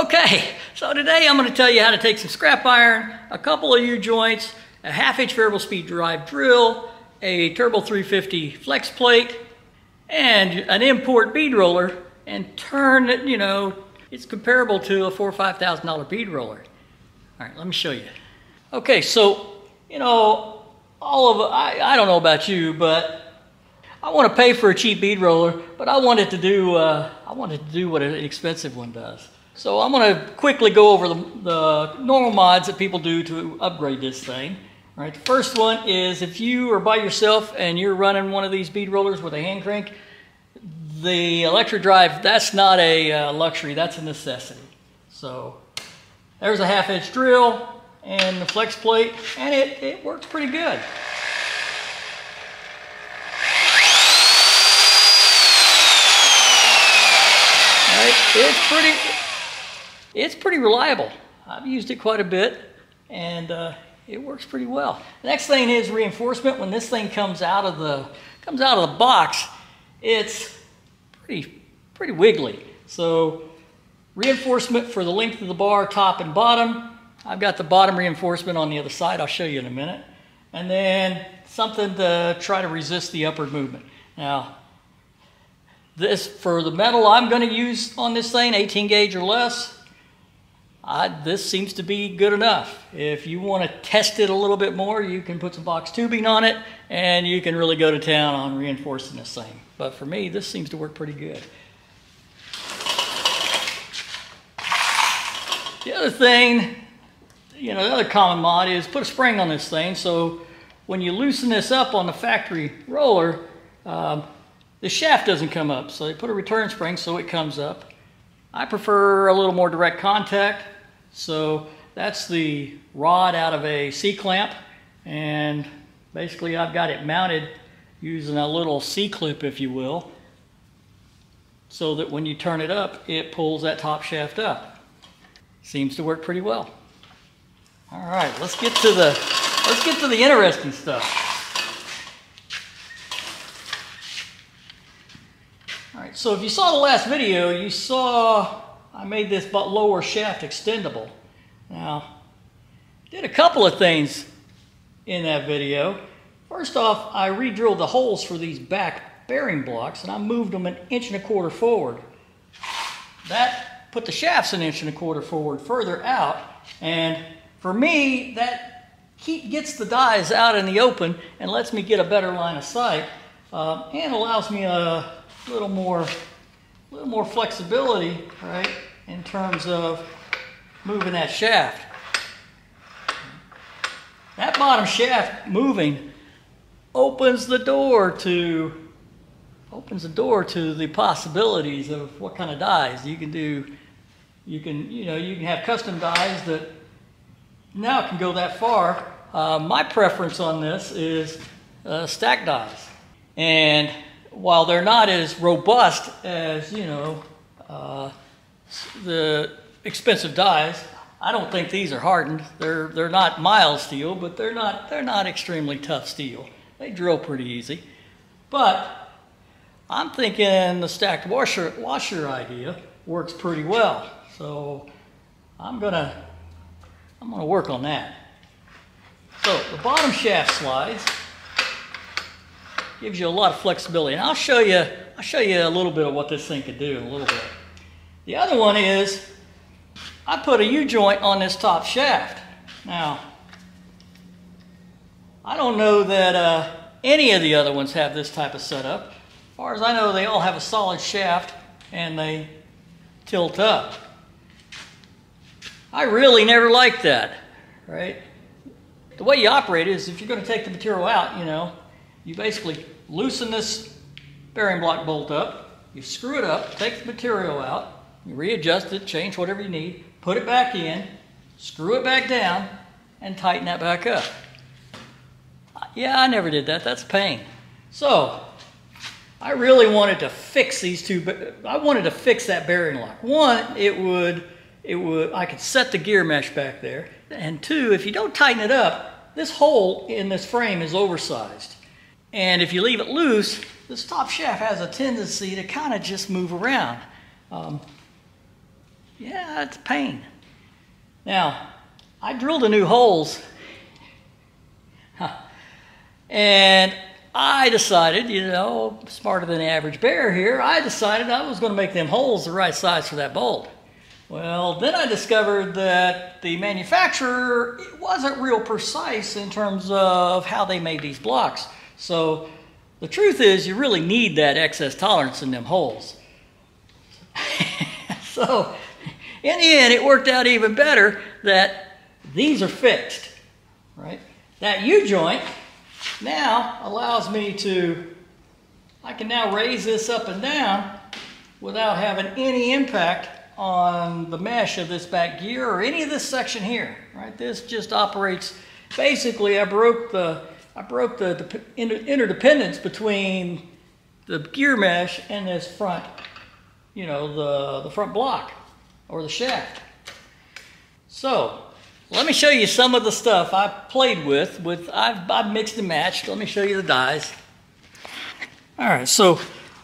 Okay, so today I'm going to tell you how to take some scrap iron, a couple of U-joints, a half-inch variable speed drive drill, a Turbo 350 flex plate, and an import bead roller, and turn it, you know, it's comparable to a four or five thousand dollar bead roller. All right, let me show you. Okay, so, you know, all of, I, I don't know about you, but I want to pay for a cheap bead roller, but I wanted to do, uh, I wanted to do what an expensive one does. So I'm going to quickly go over the, the, normal mods that people do to upgrade this thing. All right, the first one is if you are by yourself and you're running one of these bead rollers with a hand crank, the electric drive, that's not a uh, luxury, that's a necessity. So there's a half inch drill and the flex plate, and it, it works pretty good. Right, it's pretty, it's pretty reliable. I've used it quite a bit and uh, it works pretty well. The next thing is reinforcement. When this thing comes out of the comes out of the box, it's pretty pretty wiggly. So reinforcement for the length of the bar, top and bottom. I've got the bottom reinforcement on the other side. I'll show you in a minute. And then something to try to resist the upward movement. Now, this for the metal I'm going to use on this thing, 18 gauge or less, I, this seems to be good enough. If you want to test it a little bit more, you can put some box tubing on it and you can really go to town on reinforcing this thing. But for me, this seems to work pretty good. The other thing, you know, the other common mod is put a spring on this thing. So when you loosen this up on the factory roller, um, the shaft doesn't come up. So they put a return spring so it comes up. I prefer a little more direct contact. So that's the rod out of a C-clamp. And basically I've got it mounted using a little C-clip, if you will, so that when you turn it up, it pulls that top shaft up. Seems to work pretty well. All right, let's get to the let's get to the interesting stuff. All right, so if you saw the last video, you saw I made this but lower shaft extendable. Now, did a couple of things in that video. First off, I re-drilled the holes for these back bearing blocks and I moved them an inch and a quarter forward. That put the shafts an inch and a quarter forward further out and for me that keep, gets the dies out in the open and lets me get a better line of sight uh, and allows me a little more, a little more flexibility, right, in terms of moving that shaft. That bottom shaft moving opens the door to opens the door to the possibilities of what kind of dies you can do. You can, you know, you can have custom dies that now can go that far. Uh, my preference on this is uh, stack dies. And while they're not as robust as, you know, uh, the expensive dies, I don't think these are hardened. They're, they're not mild steel, but they're not, they're not extremely tough steel. They drill pretty easy. But I'm thinking the stacked washer, washer idea works pretty well. So I'm gonna, I'm gonna work on that. So the bottom shaft slides gives you a lot of flexibility. And I'll show you, I'll show you a little bit of what this thing could do in a little bit. The other one is I put a U-joint on this top shaft. Now, I don't know that uh, any of the other ones have this type of setup. As far as I know, they all have a solid shaft and they tilt up. I really never liked that, right? The way you operate is if you're going to take the material out, you know, you basically loosen this bearing block bolt up, you screw it up, take the material out, you readjust it, change whatever you need, put it back in, screw it back down, and tighten that back up. Yeah, I never did that. That's pain. So, I really wanted to fix these two. But I wanted to fix that bearing lock. One, it would, it would, I could set the gear mesh back there. And two, if you don't tighten it up, this hole in this frame is oversized. And if you leave it loose, this top shaft has a tendency to kind of just move around. Um, Yeah, it's a pain. Now, I drilled a new holes. And I decided, you know, smarter than the average bear here, I decided I was going to make them holes the right size for that bolt. Well, then I discovered that the manufacturer wasn't real precise in terms of how they made these blocks. So the truth is you really need that excess tolerance in them holes. so in the end, it worked out even better that these are fixed, right? That U-joint now allows me to, I can now raise this up and down without having any impact on the mesh of this back gear or any of this section here, right? This just operates, basically I broke the, I broke the interdependence between the gear mesh and this front, you know, the, the front block or the shaft. So, let me show you some of the stuff I've played with. with I've, I've mixed and matched. Let me show you the dies. All right, so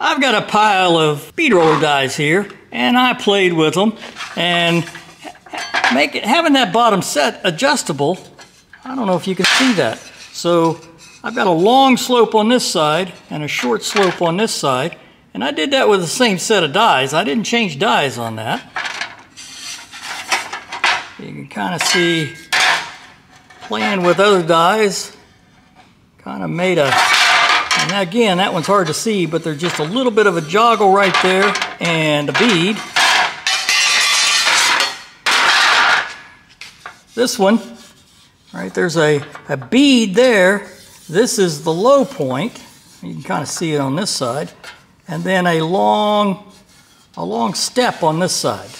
I've got a pile of bead roller dies here and I played with them and make it, having that bottom set adjustable, I don't know if you can see that. So I've got a long slope on this side and a short slope on this side and I did that with the same set of dies. I didn't change dies on that. You can kind of see playing with other dies, kind of made a and again, that one's hard to see, but there's just a little bit of a joggle right there and a bead. This one, right, there's a, a bead there. This is the low point. You can kind of see it on this side. And then a long, a long step on this side.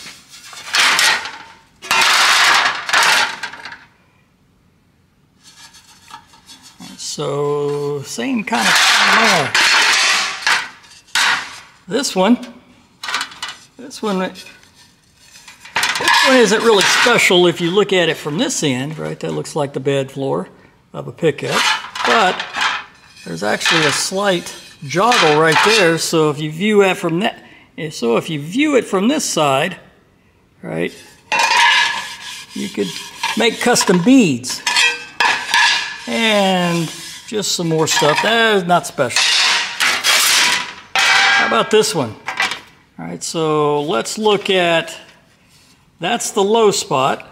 So same kind of thing there. This one, this one, this one isn't really special if you look at it from this end, right? That looks like the bed floor of a pickup, but there's actually a slight joggle right there. So if you view it from that, so if you view it from this side, right, you could make custom beads. And just some more stuff. That is not special. How about this one? All right, so let's look at, that's the low spot,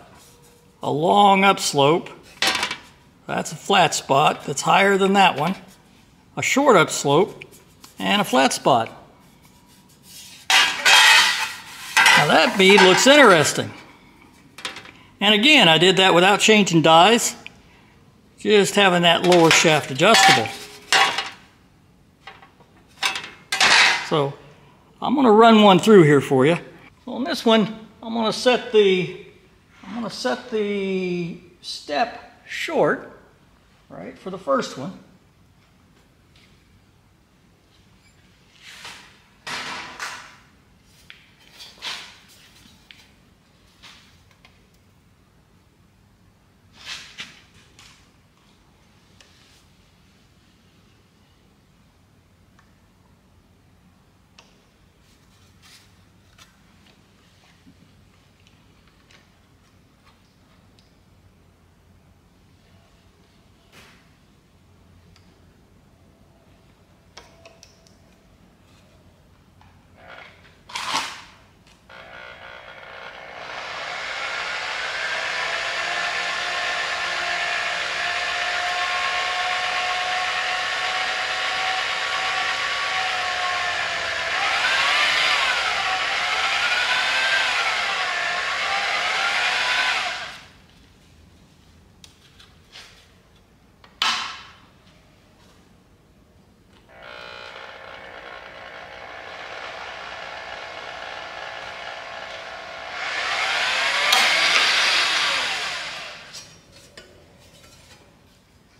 a long upslope. That's a flat spot that's higher than that one. A short upslope and a flat spot. Now that bead looks interesting. And again, I did that without changing dies. Just having that lower shaft adjustable. So I'm going to run one through here for you. On this one, I'm going to set the I'm going to set the step short, right, for the first one.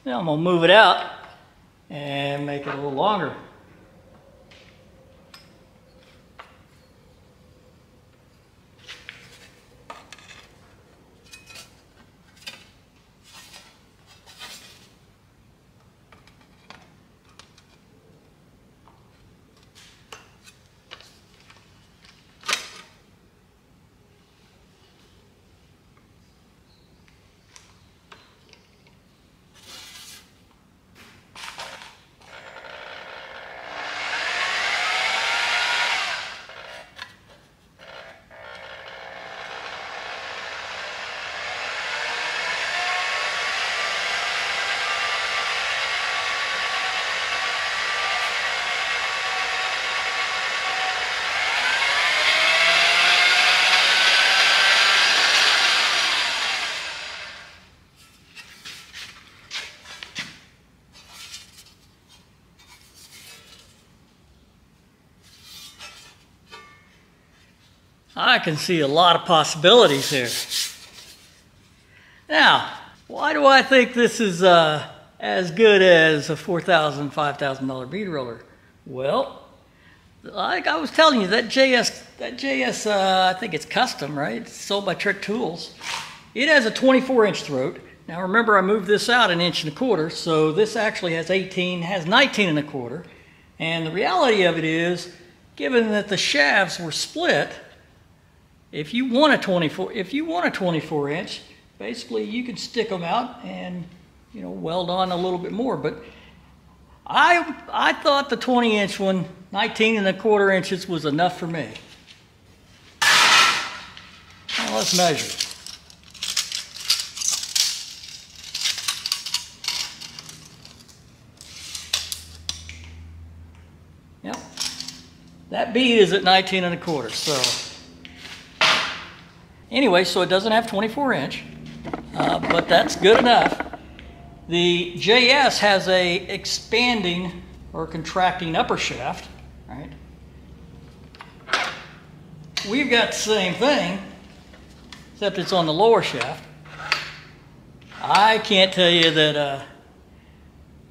Now I'm going to move it out and make it a little longer. I can see a lot of possibilities here. Now, why do I think this is uh, as good as a $4,000, $5,000 bead roller? Well, like I was telling you, that JS, that JS, uh, I think it's custom, right? It's sold by Trick Tools. It has a 24 inch throat. Now remember I moved this out an inch and a quarter, so this actually has 18, has 19 and a quarter. And the reality of it is, given that the shafts were split, if you want a 24, if you want a 24 inch, basically you can stick them out and you know weld on a little bit more. But I I thought the 20 inch one, 19 and a quarter inches was enough for me. Now let's measure. Yep. That bead is at 19 and a quarter, so. Anyway, so it doesn't have 24 inch, uh, but that's good enough. The JS has a expanding or contracting upper shaft, right? We've got the same thing, except it's on the lower shaft. I can't tell you that, uh,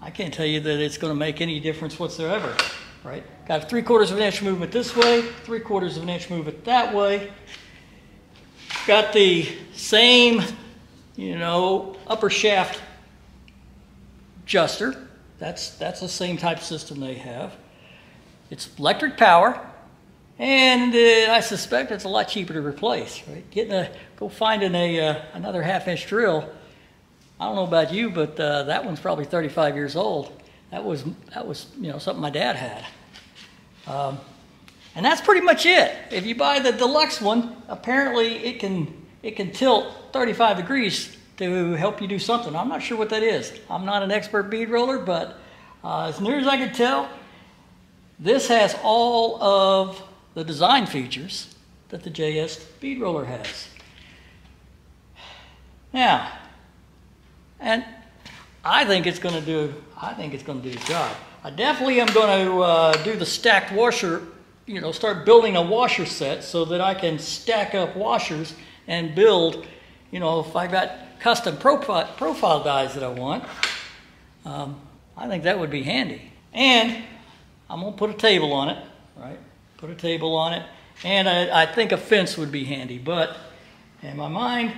I can't tell you that it's going to make any difference whatsoever right? Got three quarters of an inch movement this way, three quarters of an inch movement that way. Got the same, you know, upper shaft adjuster. That's, that's the same type of system they have. It's electric power, and uh, I suspect it's a lot cheaper to replace, right? Getting a, go finding a, uh, another half inch drill. I don't know about you, but uh, that one's probably 35 years old. That was, that was you know, something my dad had. Um, and that's pretty much it. If you buy the deluxe one, apparently it can, it can tilt 35 degrees to help you do something. I'm not sure what that is. I'm not an expert bead roller, but uh, as near as I can tell, this has all of the design features that the JS bead roller has. Now, and I think it's going to do. I think it's going to do the job. I definitely am going to uh, do the stacked washer. You know, start building a washer set so that I can stack up washers and build. You know, if I got custom profile profile dies that I want, um, I think that would be handy. And I'm to put a table on it. Right, put a table on it, and I, I think a fence would be handy. But in my mind,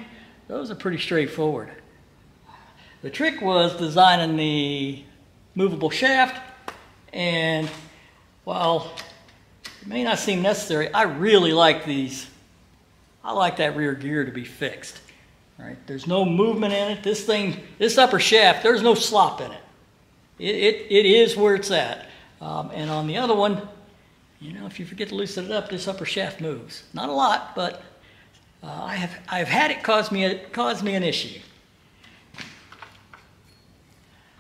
those are pretty straightforward. The trick was designing the movable shaft and while it may not seem necessary, I really like these. I like that rear gear to be fixed. Right? There's no movement in it. This thing, this upper shaft, there's no slop in it. It, it, it is where it's at. Um, and on the other one, you know, if you forget to loosen it up, this upper shaft moves. Not a lot, but uh, I have I've had it cause me a, cause me an issue.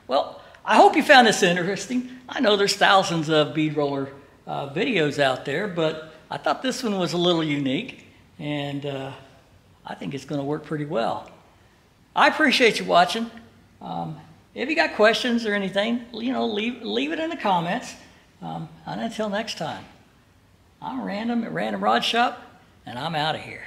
Well, I hope you found this interesting. I know there's thousands of bead roller uh, videos out there, but I thought this one was a little unique, and uh, I think it's going to work pretty well. I appreciate you watching. Um, if you got questions or anything, you know, leave, leave it in the comments. Um, and until next time, I'm Random at Random Rod Shop, and I'm out of here.